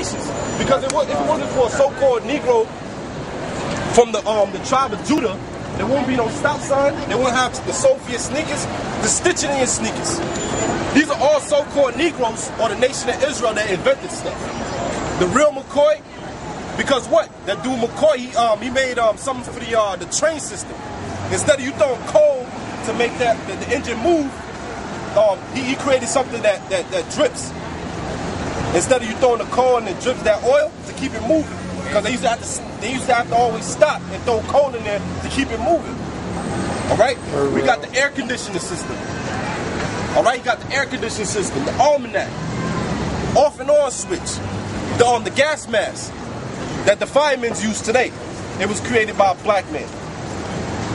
Because it was, if it wasn't for a so-called Negro from the um the tribe of Judah, there won't be no stop sign. They won't have the Soviet sneakers, the stitching in your sneakers. These are all so-called Negroes or the nation of Israel that invented stuff. The real McCoy, because what? That dude McCoy, he um he made um something for the uh the train system. Instead of you throwing coal to make that the, the engine move, um he, he created something that, that that drips. Instead of you throwing the coal and it drips that oil to keep it moving. Because they used to have to they used to have to always stop and throw coal in there to keep it moving. Alright? We got the air conditioning system. Alright, you got the air conditioning system, the almanac, off and on switch, the um, the gas mask that the firemen's use today. It was created by a black man.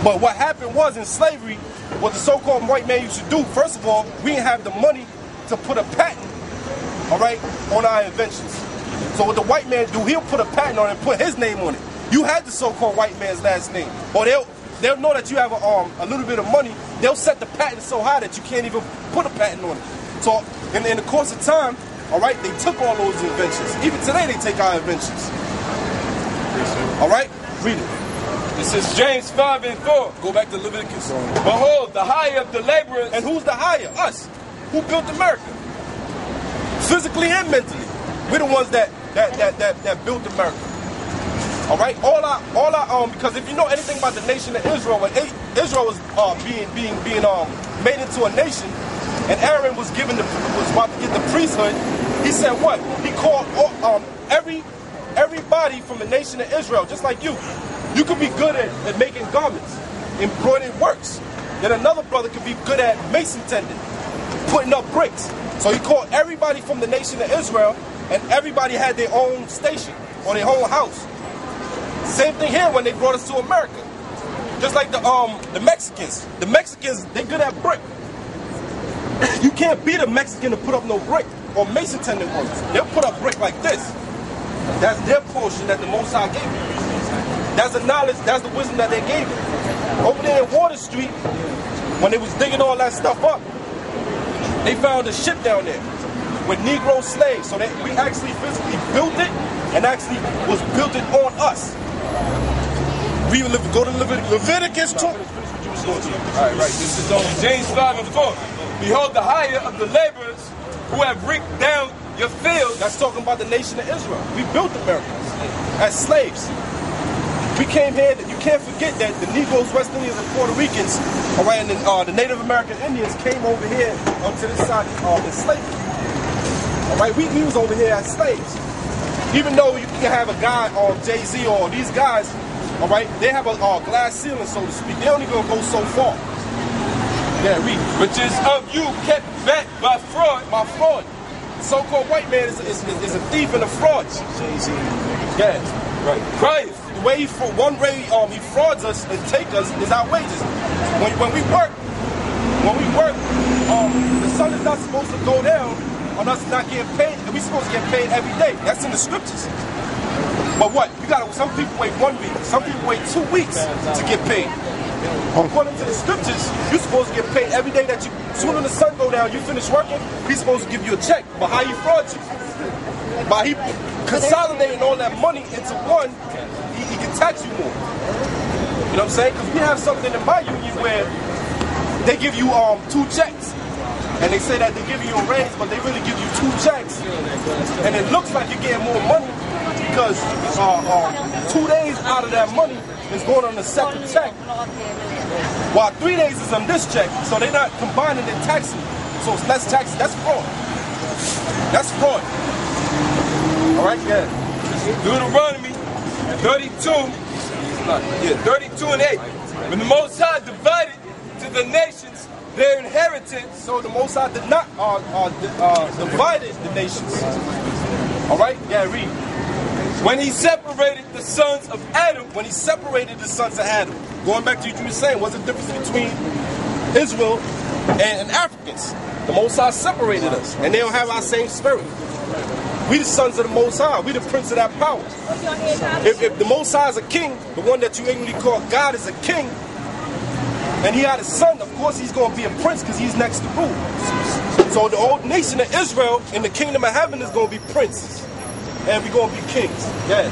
But what happened was in slavery, what the so-called white man used to do, first of all, we didn't have the money to put a patent, all right, on our inventions. So what the white man do, he'll put a patent on it and put his name on it. You had the so-called white man's last name. Or they'll they'll know that you have a, um, a little bit of money. They'll set the patent so high that you can't even put a patent on it. So in, in the course of time, all right, they took all those inventions. Even today, they take our inventions. All right, read it. This is James 5 and 4. Go back to Leviticus. Behold, the hire of the laborers And who's the higher? Us. Who built America? Physically and mentally. We're the ones that that that that, that built America. All right, all our all our um because if you know anything about the nation of Israel, when Israel was uh, being being being um made into a nation, and Aaron was given the was about to get the priesthood, he said what? He called all, um every everybody from the nation of Israel, just like you. You could be good at, at making garments, embroidering works. Then another brother could be good at mason tending, putting up bricks. So he called everybody from the nation of Israel, and everybody had their own station or their own house. Same thing here when they brought us to America. Just like the um the Mexicans. The Mexicans, they good at brick. You can't beat a Mexican to put up no brick or mason tending works. They'll put up brick like this. That's their portion that the Most High gave them. That's the knowledge, that's the wisdom that they gave them. Over there in Water Street, when they was digging all that stuff up, they found a ship down there with Negro slaves. So they, we actually physically built it and actually was built it on us. We go to Levit- Leviticus 2. All right, right. This is on James 5 and 4. Behold, the hire of the laborers who have rigged down your fields. That's talking about the nation of Israel. We built America as slaves. We came here, you can't forget that the Negroes, West Indians, and Puerto Ricans, all right, and the, uh, the Native American Indians came over here onto this side um, in slavery. All right, we, we was over here as slaves. Even though you can have a guy on Jay-Z or these guys, all right, they have a uh, glass ceiling, so to speak. They only gonna go so far. Yeah, read. which is of you kept back by fraud. by fraud. So-called white man is, is, is a thief and a fraud. Jay-Z. Yeah. Right. Christ. Way fra- one way um, he frauds us and take us is our wages. When, when we work, when we work, um, the sun is not supposed to go down on us not getting paid, and we supposed to get paid every day. That's in the scriptures. But what? You got some people wait one week, some people wait two weeks to get paid. According to the scriptures, you're supposed to get paid every day that you. Soon as the sun go down, you finish working. He's supposed to give you a check. But how he fraud you? By he consolidating all that money into one, tax you more. You know what I'm saying? Because we have something in my union where they give you um two checks. And they say that they give you a raise, but they really give you two checks. And it looks like you're getting more money because uh, uh, two days out of that money is going on a separate check, while three days is on this check. So they're not combining their taxing. So it's less tax. That's fraud. That's fraud. All right, yeah. Deuteronomy 32. Yeah, 32 and 8. When the Most High divided to the nations their inheritance, So the Most High did not uh, uh, uh, divided the nations. All right, yeah, read. when he separated the sons of Adam, When he separated the sons of Adam, going back to what you were saying, what's the difference between Israel and, and Africans? The Most High separated us, and they don't have our same spirit. We the sons of the Most High. We the prince of that power. If, if the Most High is a king, the one that you ignorantly call God is a king, and he had a son, of course he's going to be a prince because he's next to rule. So the old nation of Israel in the kingdom of heaven is going to be princes. and we're gonna be kings. Yeah.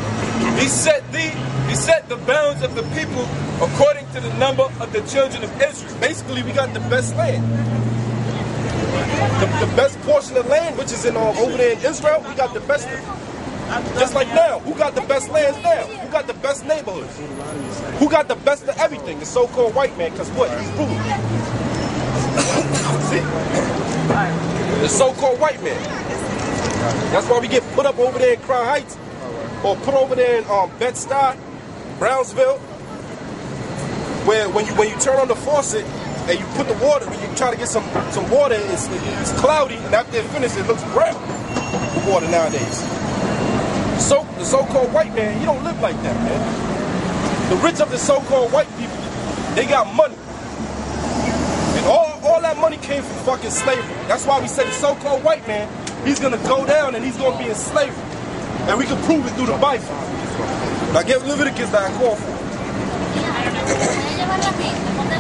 He set the he set the bounds of the people according to the number of the children of Israel. Basically, we got the best land. The, best portion of land, which is in um, over there in Israel, we got the best. Just like now, who got the best lands now? Who got the best neighborhoods? Who got the best of everything? The so-called white man, because what? He's ruling. See? The so-called white man. That's why we get put up over there in Crown Heights, or put over there in um, Bed-Stuy, Brownsville, where when you when you turn on the faucet and you put the water, when you try to get some some water, it's, it's cloudy, and after it finished, it looks brown. The water nowadays. So the so-called white man, he don't live like that, man. The rich of the so-called white people, they got money. And all, all that money came from fucking slavery. That's why we say the so-called white man, he's gonna go down and he's gonna be in slavery. And we can prove it through the Bible. Now get Leviticus that I call for.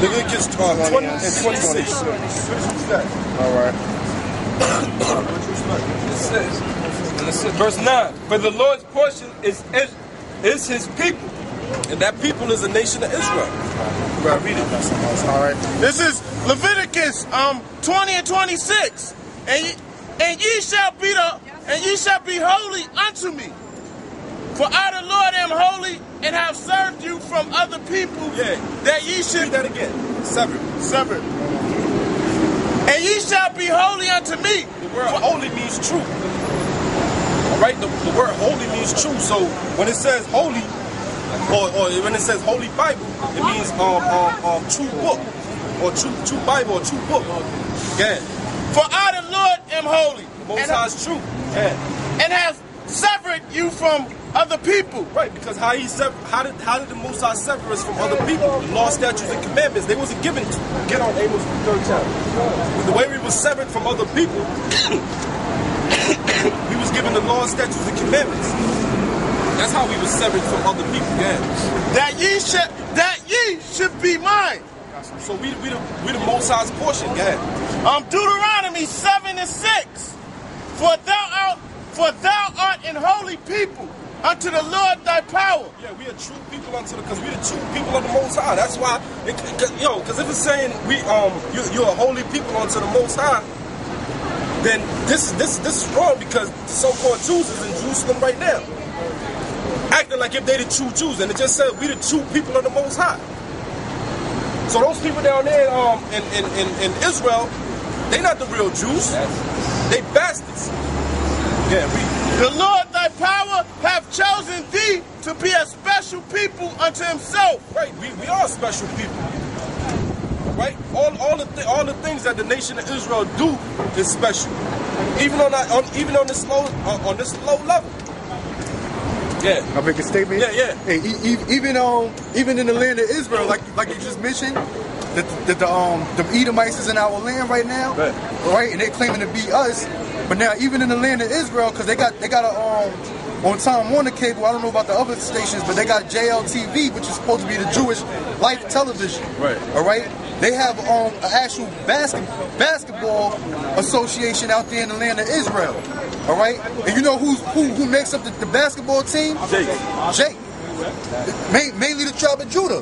Leviticus uh, 20 and 26. Finish that. All right. It says, and it says, verse 9, for the Lord's portion is, is, is his people. And that people is the nation of Israel. Right, read it. All right. This is Leviticus um 20 and 26. And ye, and ye shall be the and ye shall be holy unto me. For I the Lord am holy and have served you from other people Yeah. that ye Read should that again. Seven. sever. And ye shall be holy unto me. The word holy means true. All right, the, the word holy means true. So when it says holy, or, or when it says holy Bible, it means um, um, um true book, or true true Bible, or true book. Yeah, For I the Lord am holy the Most and, High is true. Yeah, and have severed you from other people. right. Because how he how did how did the High sever us from other people? The law, statutes, and commandments they wasn't given. To, get on Amos the third chapter. The way we was severed from other people, we was given the law, statutes, and commandments. That's how we was severed from other people. Yeah. That ye should that ye should be mine. So we we the we the Most High's portion. Yeah. Um, Deuteronomy 7 and 6. For thou art, for thou art an holy people unto the Lord thy power. Yeah, we are true people unto the, because we the true people of the Most High. That's why, it, cause, yo, because if it's saying we um you, you're a holy people unto the Most High, then this this this is wrong because the so-called Jews is in Jerusalem right now, acting like if they the true Jews, and it just said we the true people of the Most High. So those people down there um in in, in, in Israel, they not the real Jews. They bastards. Yeah, we The Lord thy power hath chosen thee to be a special people unto himself. Right, we, we are special people. Right? All all the th- all the things that the nation of Israel do is special. Even on that on even on this low on, on this low level. Yeah. I make a statement. Yeah, yeah. Hey, e- e- even um, even in the land of Israel, like like you just mentioned, that the, the um the Edomites is in our land right now, Right. right? And they're claiming to be us, but now even in the land of Israel, because they got they got a um on Time Warner cable. I don't know about the other stations, but they got JLTV, which is supposed to be the Jewish Life Television. Right. All right. They have um an actual basket basketball association out there in the land of Israel. All right. And you know who's who who makes up the, the basketball team? Jake. Jake. Ma- mainly the tribe of Judah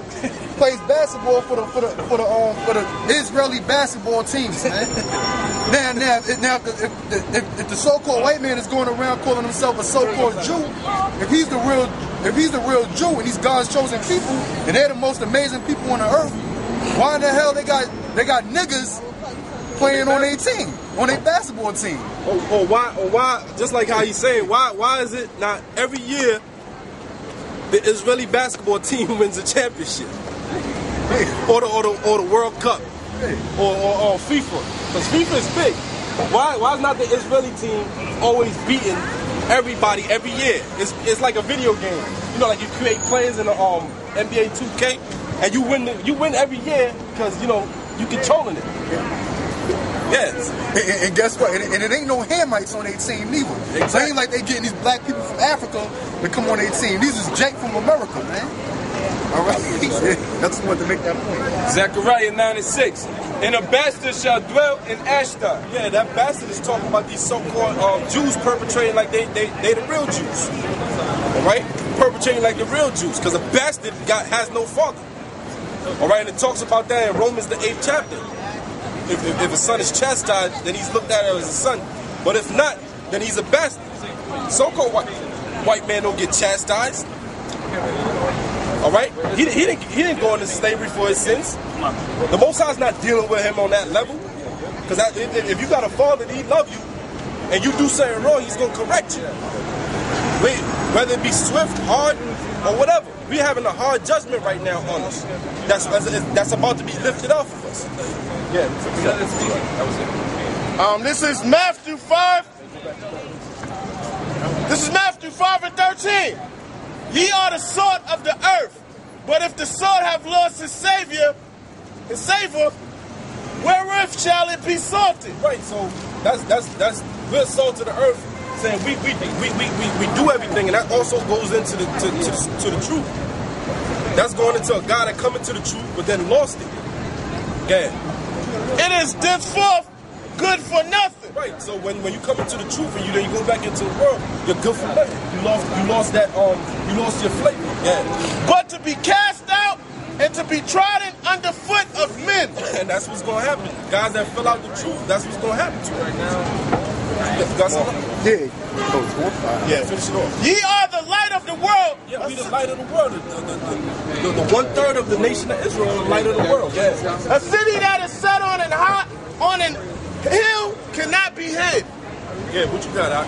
plays basketball for the for the for the um for the Israeli basketball teams, man. now now if- now if, if, if, the so-called white man is going around calling himself a so-called Jew, if he's the real if he's the real Jew and he's God's chosen people and they're the most amazing people on the earth, why in the hell they got they got niggas playing on their team on their basketball team? Or, or why or why just like how he's saying, why why is it not every year the Israeli basketball team wins a championship? Or the or the, or the World Cup. Or, or, or FIFA. Because FIFA is big. Why why is not the Israeli team always beating everybody every year? It's it's like a video game. You know, like you create players in the um NBA 2K and you win the, you win every year because you know you're controlling it. Yes. And, and guess what? And, and it ain't no Hamites on their team neither. So it ain't like they getting these black people from Africa to come on their team. These is Jake from America, man. All right. That's wanted to make that point. Zechariah 9 and 6. and a bastard shall dwell in Ashdod. Yeah, that bastard is talking about these so-called um, Jews perpetrating like they, they they the real Jews. All right, perpetrating like the real Jews, because a bastard got has no father. All right, and it talks about that in Romans the eighth chapter. If, if, if a son is chastised, then he's looked at as a son. But if not, then he's a bastard. So-called white white man don't get chastised. All right, he, he didn't he didn't go into slavery for his sins. The Most High's not dealing with him on that level. Because if, if you got a father he love you, and you do something wrong, he's gonna correct you. Wait, whether it be swift, hard, or whatever. We're having a hard judgment right now on us. That's that's about to be lifted off of us. Yeah. Um, this is Matthew 5. This is Matthew 5 and 13. Ye are the salt of the earth. But if the salt have lost his savior, his savor, wherewith shall it be salted? Right, so that's that's that's we're salt to the earth, saying we we, we, we, we, we do everything, and that also goes into the to, to, to the truth. That's going into a guy that come into the truth, but then lost it. Yeah. It is thenceforth good for nothing. Right. So when, when you come into the truth and you then you go back into the world, you're good for nothing. You lost you lost that um you lost your flavor. Yeah. But to be cast out and to be trodden underfoot of men. And that's what's gonna happen. Guys that fill out the truth, that's what's gonna happen to you right now. You got something? Yeah. Yeah, finish it off. Ye are the light of the world. Yeah, we the light of the world. The, the, the, the, the one third of the nation of Israel is the light of the world. Yeah. A city that is set on an high on an hill cannot be hid. Yeah, what you got, Doc?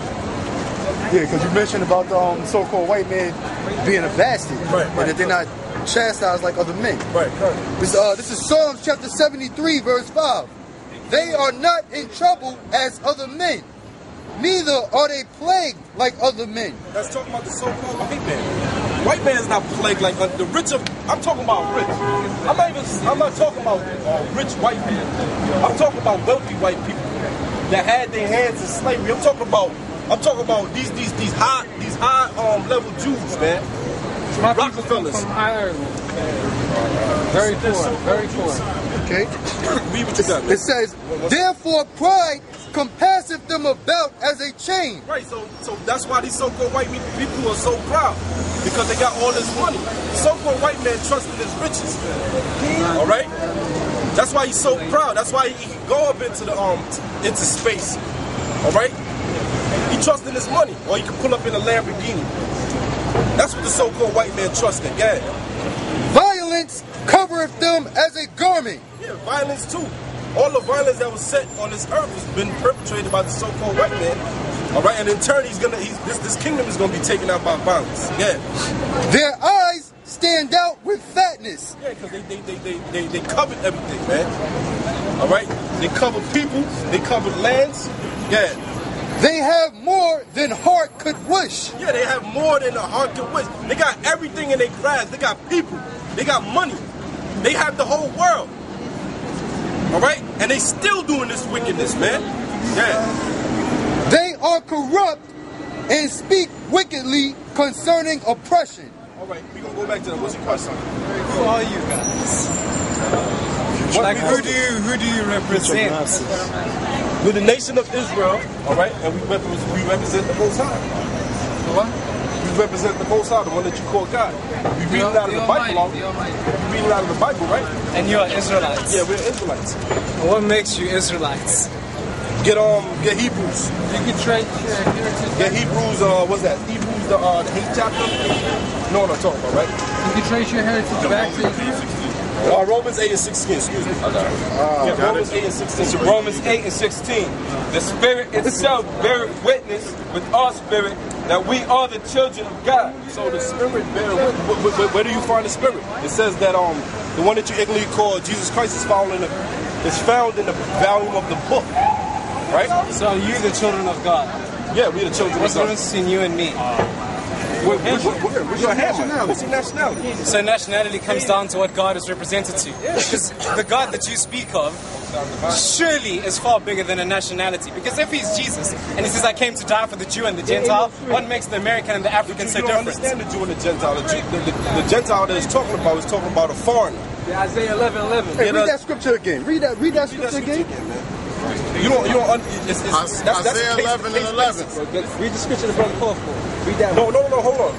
Yeah, because you mentioned about the um, so-called white man being a bastard, Right, and right, that they're not chastised like other men. Right, right. This, uh, this is Psalms chapter 73, verse 5. They are not in trouble as other men, neither are they plagued like other men. That's talking about the so-called white man. White man is not plagued like uh, the rich. Of, I'm talking about rich. I'm not even. I'm not talking about uh, rich white people. I'm talking about wealthy white people that had their hands in slavery. I'm talking about. I'm talking about these these these high these high um level Jews, man. My Rockefellers. from Ireland. Very poor, very poor. Okay? Read what you got. It says, Therefore pride compasseth them about as a chain. Right, so so that's why these so-called white people are so proud because they got all this money. So-called white man trusts in his riches. All right, that's why he's so proud. That's why he can go up into the um into space. All right, he trusts in his money, or he can pull up in a Lamborghini. That's what the so-called white man trusts in. Yeah, Violence covereth them as a garment. yeah, violence too. All the violence that was set on this earth has been perpetrated by the so-called white man. All right, and in turn, he's gonna he's, this this kingdom is gonna be taken out by violence. Yeah. Their eyes stand out with fatness. Yeah, because they, they, they, they, they, they covered everything, man. All right? They covered people, they covered lands. Yeah. They have more than heart could wish. Yeah, they have more than a heart could wish. They got everything in their grasp. They got people. They got money. They have the whole world. All right? And they still doing this wickedness, man. Yeah. They are corrupt and speak wickedly concerning oppression. All right, we're going to go back to the What's your question? Who are you guys? Like who do you who do you represent? We're the nation of Israel, all right? And we represent, we represent the Most High. What? Represent the Most High, the one that you call God. We read it out of the Bible. Almighty, We read it out of the Bible, right? And you are Israelites. Yeah, we're Israelites. What makes you Israelites? Get um, get Hebrews. You can trade your heritage. Get Hebrews. Uh, what's that? Hebrews the uh, the eighth chapter. You know what I'm talking about, right? You can trace your heritage back to. Uh, Romans eight and sixteen. Excuse me. yeah, Romans eight and sixteen. So Romans 8 and 16. The Spirit itself beareth witness with our spirit that we are the children of God. So the Spirit, bear, where, where, where do you find the Spirit? It says that um, the one that you ignorantly call Jesus Christ is found in the, is found in the volume of the book, right? So you the children of God? Yeah, we're the children What's the of God. difference between you and me? Where- where- where- What's your nationality? What's your nationality? So nationality comes down to what God is represented to. Because the God that you speak of surely is far bigger than a nationality. Because if he's Jesus and he says, I came to die for the Jew and the Gentile, what makes the American and the African You so don't different? understand the Jew and the Gentile. The, Jew, the, the, the Gentile that is talking about is talking about a foreigner. Yeah, Isaiah 11, 11. Hey, read that scripture again. Read that. Read that Read that scripture scripture again. again, man. You don't, you don't, un- it's, it's, that's, that's Isaiah case- 11 and 11. Read the scripture that Brother Paul for. Read that No, no, no, hold on.